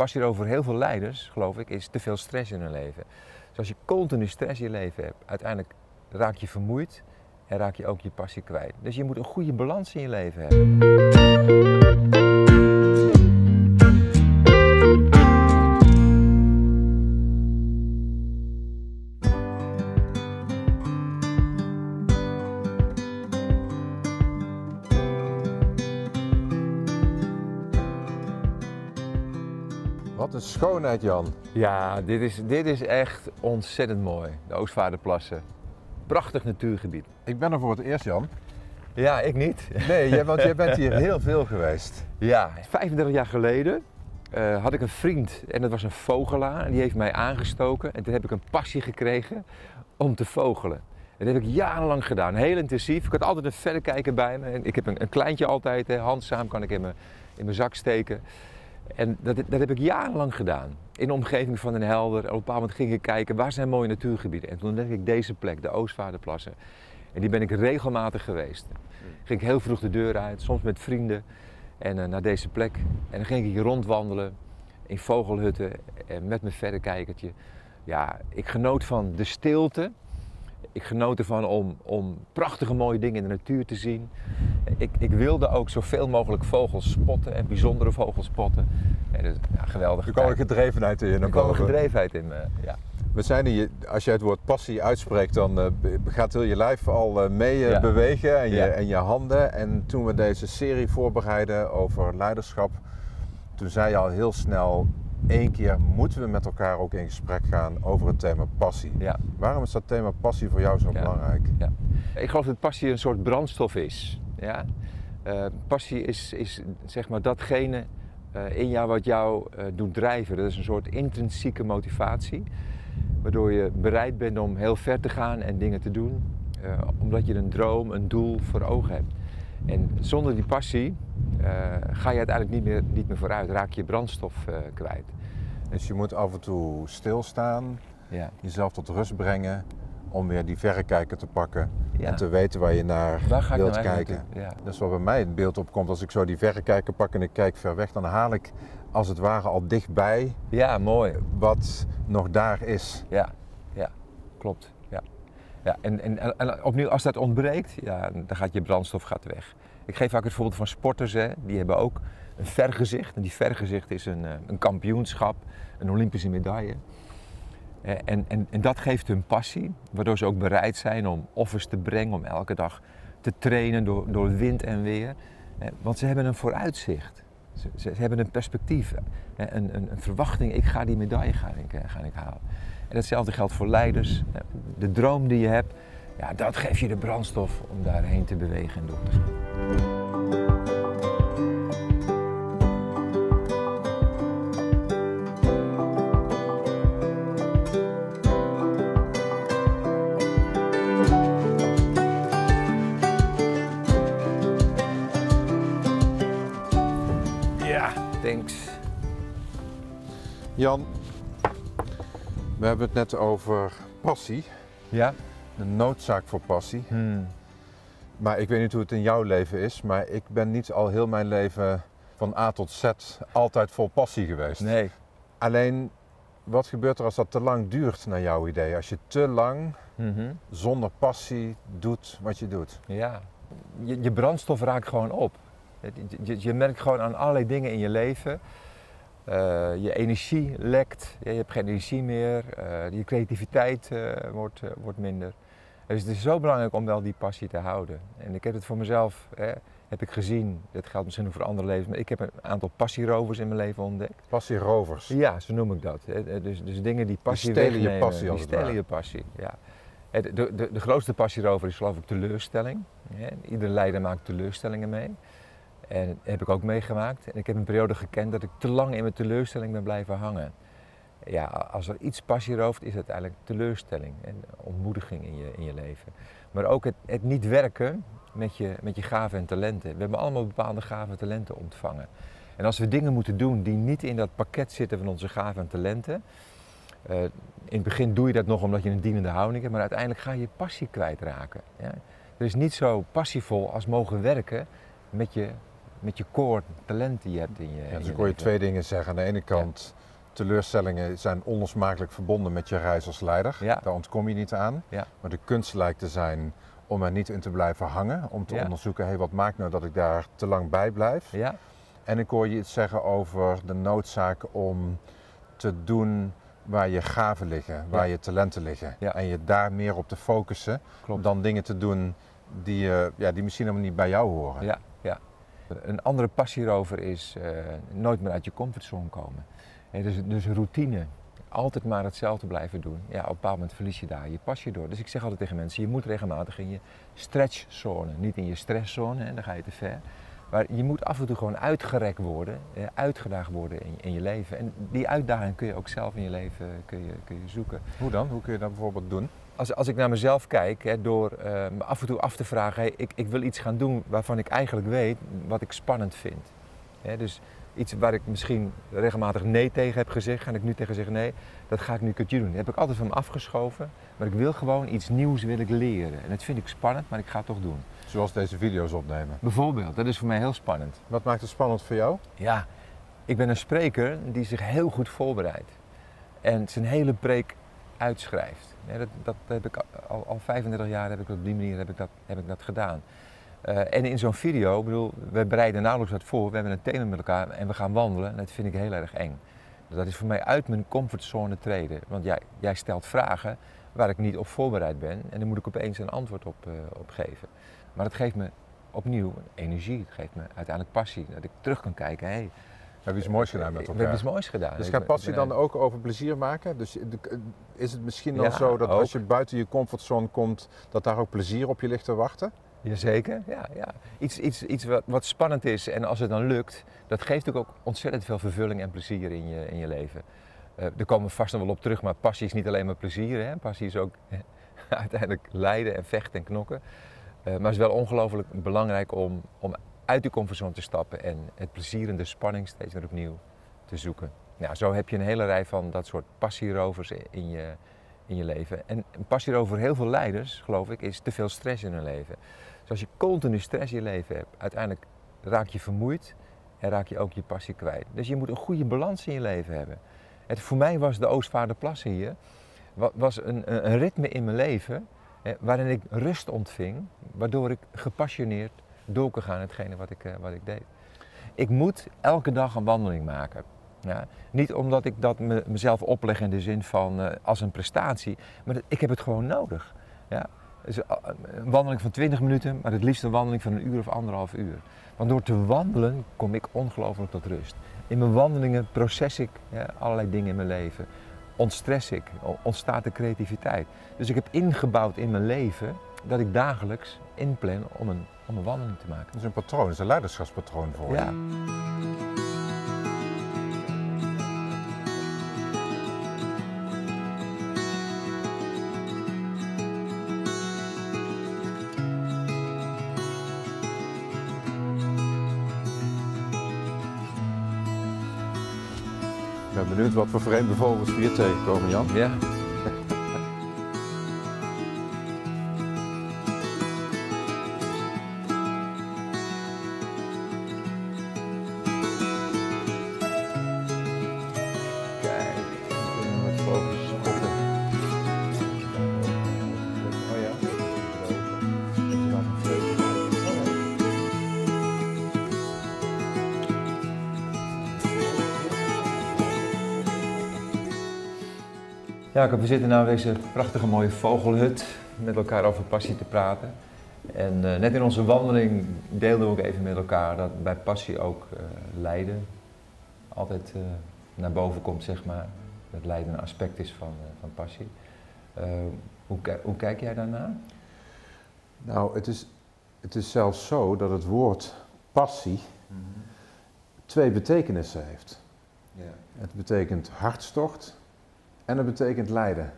passie over heel veel leiders, geloof ik, is te veel stress in hun leven. Dus als je continu stress in je leven hebt, uiteindelijk raak je vermoeid en raak je ook je passie kwijt. Dus je moet een goede balans in je leven hebben. Wat een schoonheid, Jan. Ja, dit is, dit is echt ontzettend mooi. De Oostvaarderplassen. Prachtig natuurgebied. Ik ben er voor het eerst, Jan. Ja, ik niet. Nee, want jij bent hier heel veel geweest. Ja, 35 jaar geleden eh, had ik een vriend en dat was een vogelaar. En die heeft mij aangestoken. En toen heb ik een passie gekregen om te vogelen. En dat heb ik jarenlang gedaan, heel intensief. Ik had altijd een verrekijker bij me. En ik heb een, een kleintje altijd, hè, handzaam kan ik in mijn, in mijn zak steken. En dat, dat heb ik jarenlang gedaan. In de omgeving van Den Helder. Op een bepaald moment ging ik kijken, waar zijn mooie natuurgebieden? En toen ontdekte ik deze plek, de Oostvaarderplassen. En die ben ik regelmatig geweest. Ging ik heel vroeg de deur uit, soms met vrienden. En eh, naar deze plek. En dan ging ik hier rondwandelen in vogelhutten en met mijn verrekijkertje. Ja, ik genoot van de stilte. Ik genoot ervan om, om prachtige mooie dingen in de natuur te zien. Ik, ik wilde ook zoveel mogelijk vogels spotten en bijzondere vogels spotten. En dat is ja, geweldig. Er kwam een gedrevenheid in je Er kwam een gedrevenheid in me, ja. We zijn hier, als jij het woord passie uitspreekt, dan eh, be- gaat heel je lijf al eh, mee eh, Ja. bewegen en je, Ja. en je handen. En toen we deze serie voorbereiden over leiderschap, toen zei je al heel snel, één keer moeten we met elkaar ook in gesprek gaan over het thema passie. Ja. Waarom is dat thema passie voor jou zo Ja. belangrijk? Ja. Ik geloof dat passie een soort brandstof is. Ja? Eh, passie is, is zeg maar datgene eh, in jou wat jou eh, doet drijven. Dat is een soort intrinsieke motivatie. Waardoor je bereid bent om heel ver te gaan en dingen te doen. omdat je een droom, een doel voor ogen hebt. En zonder die passie ga je uiteindelijk niet meer, niet meer vooruit. Raak je brandstof kwijt. Dus je moet af en toe stilstaan, Ja. jezelf tot rust brengen om weer die verrekijker te pakken Ja. en te weten waar je naar Waar wilt nou kijken. Ja. Dat is wat bij mij in beeld opkomt. Als ik zo die verrekijker pak en ik kijk ver weg, dan haal ik als het ware al dichtbij ja, mooi. wat nog daar is. Ja, ja, klopt. Ja. Ja, en, en, en- en opnieuw, als dat ontbreekt, ja, dan gaat je brandstof gaat weg. Ik geef vaak het voorbeeld van sporters, hè. die hebben ook een vergezicht. En die vergezicht is een, eh, een kampioenschap, een Olympische medaille. Eh, En, en, en dat geeft hun passie, waardoor ze ook bereid zijn om offers te brengen, om elke dag te trainen door, door wind en weer. Eh, Want ze hebben een vooruitzicht. Ze, ze hebben een perspectief, eh, een, een, een verwachting. Ik ga die medaille ga ik, eh, ga ik halen. En hetzelfde geldt voor leiders. De droom die je hebt, ja, dat geeft je de brandstof om daarheen te bewegen en door te gaan. Jan, we hebben het net over passie, Ja? de noodzaak voor passie. Hmm. Maar ik weet niet hoe het in jouw leven is, maar ik ben niet al heel mijn leven van A tot Z altijd vol passie geweest. Nee. Alleen, wat gebeurt er als dat te lang duurt naar jouw idee? Als je te lang Mhm. zonder passie doet wat je doet. Ja, je, je brandstof raakt gewoon op. Je, je merkt gewoon aan allerlei dingen in je leven. Eh, je energie lekt, je hebt geen energie meer, eh, je creativiteit eh, wordt, wordt minder. Dus het is zo belangrijk om wel die passie te houden. En ik heb het voor mezelf, hè, heb ik gezien, dat geldt misschien ook voor andere levens, maar ik heb een aantal passierovers in mijn leven ontdekt. Passierovers. Ja, zo noem ik dat. Dus, dus dingen die passie stelen je wegnemen, passie, als Die stelen je passie, ja. De, de, de grootste passie erover is geloof ik teleurstelling. Iedere leider maakt teleurstellingen mee. En dat heb ik ook meegemaakt. En ik heb een periode gekend dat ik te lang in mijn teleurstelling ben blijven hangen. Ja, als er iets passie rooft, is het eigenlijk teleurstelling en ontmoediging in je, in je leven. Maar ook het, het niet werken met je, met je gaven en talenten. We hebben allemaal bepaalde gaven en talenten ontvangen. En als we dingen moeten doen die niet in dat pakket zitten van onze gaven en talenten. eh, in het begin doe je dat nog omdat je een dienende houding hebt, maar uiteindelijk ga je passie kwijtraken. Ja? Er is niet zo passievol als mogen werken met je met je core talent die je hebt in je. Ja, dus ik hoor je twee dingen zeggen. Aan de ene kant, teleurstellingen zijn onlosmakelijk verbonden met je reis als leider. Ja. Daar ontkom je niet aan. Ja. Maar de kunst lijkt te zijn om er niet in te blijven hangen. Om te onderzoeken, hey, wat maakt nou dat ik daar te lang bij blijf? Ja, En ik hoor je iets zeggen over de noodzaak om te doen waar je gaven liggen, waar je talenten liggen. Ja. En je daar meer op te focussen klopt. dan dingen te doen die, eh, ja, die misschien helemaal niet bij jou horen. Ja. Een andere passie hierover is eh, nooit meer uit je comfortzone komen. Dus, dus routine. Altijd maar hetzelfde blijven doen. Ja, op een bepaald moment verlies je daar je passie door. Dus ik zeg altijd tegen mensen, je moet regelmatig in je stretchzone. Niet in je stresszone, hè, dan ga je te ver. Maar je moet af en toe gewoon uitgerekt worden, uitgedaagd worden in, in je leven. En die uitdaging kun je ook zelf in je leven kun je, kun je zoeken. Hoe dan? Hoe kun je dat bijvoorbeeld doen? Als, als ik naar mezelf kijk, hè, door eh, me af en toe af te vragen, hey, ik, ik wil iets gaan doen waarvan ik eigenlijk weet wat ik spannend vind. Hè, dus iets waar ik misschien regelmatig nee tegen heb gezegd, ga ik nu tegen zeggen nee, dat ga ik nu keertje doen. Dat heb ik altijd van me afgeschoven, maar ik wil gewoon iets nieuws wil ik leren. En dat vind ik spannend, maar ik ga het toch doen. Zoals deze video's opnemen. Bijvoorbeeld, dat is voor mij heel spannend. Wat maakt het spannend voor jou? Ja, ik ben een spreker die zich heel goed voorbereidt. En zijn hele preek uitschrijft. Dat, dat heb ik al, al 35 jaar heb ik op die manier heb ik dat, heb ik dat gedaan. Eh, en in zo'n video, ik bedoel, we bereiden nauwelijks wat voor. We hebben een thema met elkaar en we gaan wandelen. En dat vind ik heel erg eng. Dus dat is voor mij uit mijn comfortzone treden. Want jij, jij stelt vragen waar ik niet op voorbereid ben. En dan moet ik opeens een antwoord op, eh, geven. Maar het geeft me opnieuw energie. Het geeft me uiteindelijk passie. Dat ik terug kan kijken. We hebben iets moois gedaan met we elkaar. hebben iets moois gedaan. Dus gaat passie dan ook over plezier maken? Dus de- is het misschien dan Ja, zo dat als je buiten je comfortzone komt, dat daar ook plezier op je ligt te wachten? Jazeker, ja. ja. Iets, iets, iets wat, wat spannend is en als het dan lukt, dat geeft ook, ook ontzettend veel vervulling en plezier in je, in je leven. Eh daar komen we vast nog wel op terug, maar passie is niet alleen maar plezier. Hè. Passie is ook uiteindelijk lijden en vechten en knokken. Eh, maar het is wel ongelooflijk belangrijk om, om uit die comfortzone te stappen en het plezier en de spanning steeds weer opnieuw te zoeken. Nou, zo heb je een hele rij van dat soort passierovers in je, in je leven. En een passierover voor heel veel leiders, geloof ik, is te veel stress in hun leven. Dus als je continu stress in je leven hebt, uiteindelijk raak je vermoeid en raak je ook je passie kwijt. Dus je moet een goede balans in je leven hebben. Het, voor mij was de Oostvaarderplassen hier, wa- was een, een, ritme in mijn leven waarin ik rust ontving, waardoor ik gepassioneerd door gaan in hetgene wat ik, eh, wat ik deed. Ik moet elke dag een wandeling maken. Ja, niet omdat ik dat me, mezelf opleg in de zin van eh, als een prestatie, maar ik heb het gewoon nodig. Ja? Dus eh, een wandeling van 20 minuten, maar het liefst een wandeling van een uur of anderhalf uur. Want door te wandelen kom ik ongelooflijk tot rust. In mijn wandelingen proces ik allerlei dingen in mijn leven. Ontstress ik, ontstaat de creativiteit. Dus ik heb ingebouwd in mijn leven dat ik dagelijks inplan om een, om een wandeling te maken. Dat is een patroon, dat is een leiderschapspatroon voor je. Ja. Ik ben benieuwd wat voor vreemde vogels we hier tegenkomen, Jan. Ja. We zitten nou in deze prachtige mooie vogelhut met elkaar over passie te praten. En eh, net in onze wandeling deelden we ook even met elkaar dat bij passie ook eh, lijden altijd eh, naar boven komt, zeg maar. Dat lijden een aspect is van, van passie. Hoe, hoe kijk jij daarnaar? Nou, het is, het is zelfs zo dat het woord passie twee betekenissen heeft. Het betekent hartstocht en het betekent lijden.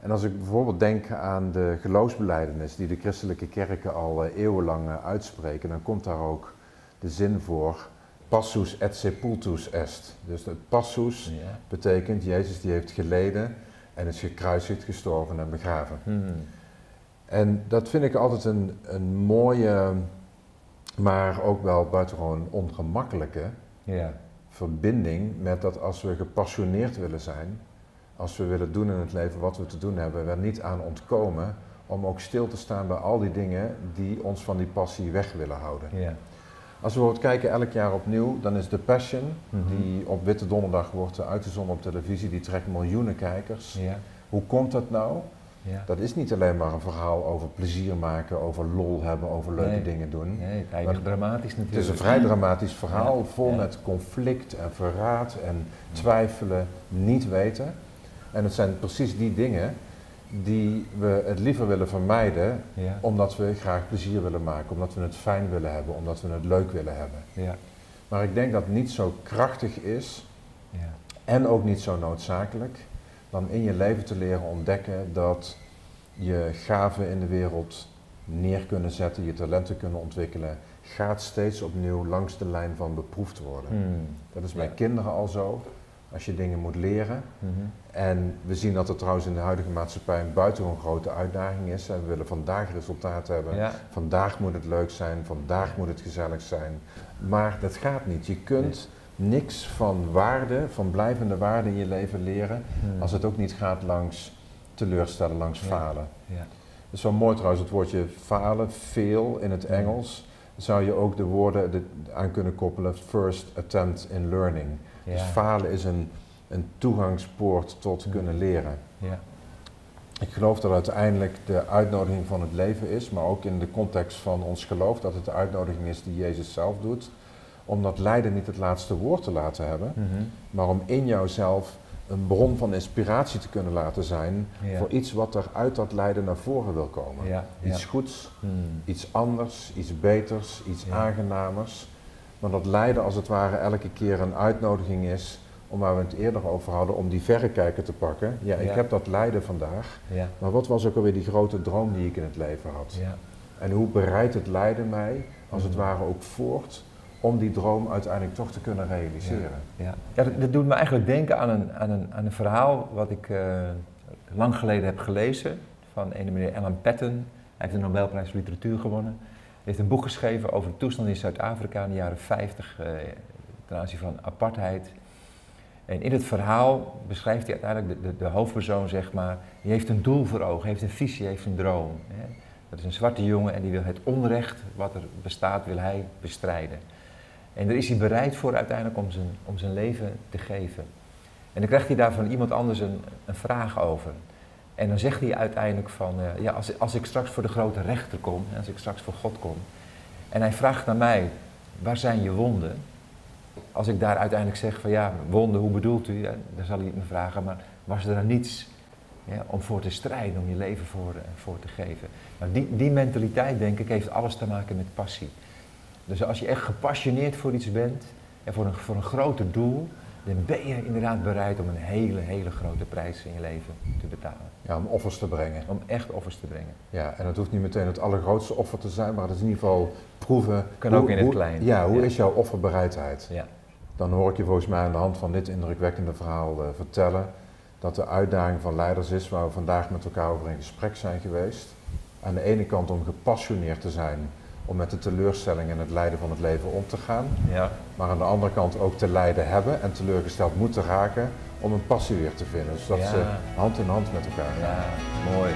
En als ik bijvoorbeeld denk aan de geloofsbeleidenis die de christelijke kerken al eh, eeuwenlang eh, uitspreken, dan komt daar ook de zin voor passus et sepultus est. Dus het passus Ja. betekent Jezus die heeft geleden en is gekruisigd, gestorven en begraven. Hmm. En dat vind ik altijd een, een mooie maar ook wel buitengewoon ongemakkelijke Ja. Verbinding met dat als we gepassioneerd willen zijn, als we willen doen in het leven wat we te doen hebben, we er niet aan ontkomen om ook stil te staan bij al die dingen die ons van die passie weg willen houden. Ja. Als we bijvoorbeeld kijken elk jaar opnieuw, dan is The Passion, Mhm. die op Witte Donderdag wordt uitgezonden op televisie, die trekt miljoenen kijkers. Ja. Hoe komt dat nou? Ja. Dat is niet alleen maar een verhaal over plezier maken, over lol hebben, over leuke Nee. dingen doen. Nee, het Maar- dramatisch natuurlijk. Het is een vrij dramatisch verhaal, Ja, vol ja. met conflict en verraad en twijfelen, niet weten. En het zijn precies die dingen die we het liever willen vermijden, omdat we graag plezier willen maken, omdat we het fijn willen hebben, omdat we het leuk willen hebben. Ja. Maar ik denk dat het niet zo krachtig is Ja. en ook niet zo noodzakelijk dan in je leven te leren ontdekken dat je gaven in de wereld neer kunnen zetten, je talenten kunnen ontwikkelen, gaat steeds opnieuw langs de lijn van beproefd worden. Hmm. Dat is bij Ja. kinderen al zo, als je dingen moet leren. Mhm. En we zien dat het trouwens in de huidige maatschappij een buitengewoon grote uitdaging is. En we willen vandaag resultaat hebben. Ja. Vandaag moet het leuk zijn, vandaag moet het gezellig zijn. Maar dat gaat niet. Je kunt niks van waarde, van blijvende waarde in je leven leren, Hmm. als het ook niet gaat langs teleurstellen, langs Ja. falen. Ja. Het is wel mooi trouwens, het woordje falen, fail in het Ja. Engels, zou je ook de woorden de- aan kunnen koppelen, first attempt in learning. Dus falen is een, een toegangspoort tot Ja. kunnen leren. Ja. Ik geloof dat uiteindelijk de uitnodiging van het leven is, maar ook in de context van ons geloof, dat het de uitnodiging is die Jezus zelf doet, om dat lijden niet het laatste woord te laten hebben, Mhm. maar om in jouzelf een bron van inspiratie te kunnen laten zijn Ja. voor iets wat er uit dat lijden naar voren wil komen. Ja. Iets goeds, Hmm. iets anders, iets beters, iets aangenamers. Maar dat lijden als het ware elke keer een uitnodiging is, om waar we het eerder over hadden, om die verrekijker te pakken. Ja, ik heb dat lijden vandaag, maar wat was ook alweer die grote droom die ik in het leven had? Ja. En hoe bereidt het lijden mij, als het Mhm. ware ook voort, om die droom uiteindelijk toch te kunnen realiseren? Ja, ja dat, dat doet me eigenlijk denken aan een, aan een, aan een verhaal wat ik eh, lang geleden heb gelezen van een meneer Alan Patton. Hij heeft de Nobelprijs voor Literatuur gewonnen. Hij heeft een boek geschreven over de toestand in Zuid-Afrika in de jaren 50 eh, ten aanzien van apartheid. En in het verhaal beschrijft hij uiteindelijk de, de, de hoofdpersoon, zeg maar, die heeft een doel voor ogen, heeft een visie, heeft een droom. Hè. Dat is een zwarte jongen en die wil het onrecht wat er bestaat, wil hij bestrijden. En daar is hij bereid voor uiteindelijk om zijn, om zijn leven te geven. En dan krijgt hij daar van iemand anders een, een vraag over. En dan zegt hij uiteindelijk van, eh, ja, als, als ik straks voor de grote rechter kom, als ik straks voor God kom, en hij vraagt naar mij, waar zijn je wonden? Als ik daar uiteindelijk zeg van, ja, wonden, hoe bedoelt u? Ja, dan zal hij me vragen, maar was er dan niets om voor te strijden, om je leven voor, eh, voor te geven? Nou, die, die mentaliteit, denk ik, heeft alles te maken met passie. Dus als je echt gepassioneerd voor iets bent en voor een, voor een groter doel, dan ben je inderdaad bereid om een hele, hele grote prijs in je leven te betalen. Ja, om offers te brengen. Om echt offers te brengen. Ja, en het hoeft niet meteen het allergrootste offer te zijn, maar het is in ieder geval proeven. Kan hoe- ook in het klein. Ja, hoe Ja. is jouw offerbereidheid? Ja. Dan hoor ik je volgens mij aan de hand van dit indrukwekkende verhaal eh, vertellen dat de uitdaging van leiders is waar we vandaag met elkaar over in gesprek zijn geweest. Aan de ene kant om gepassioneerd te zijn om met de teleurstelling en het lijden van het leven om te gaan, Ja. maar aan de andere kant ook te lijden hebben en teleurgesteld moeten raken om een passie weer te vinden. Dus dat Ja. ze hand in hand met elkaar gaan. ja, mooi.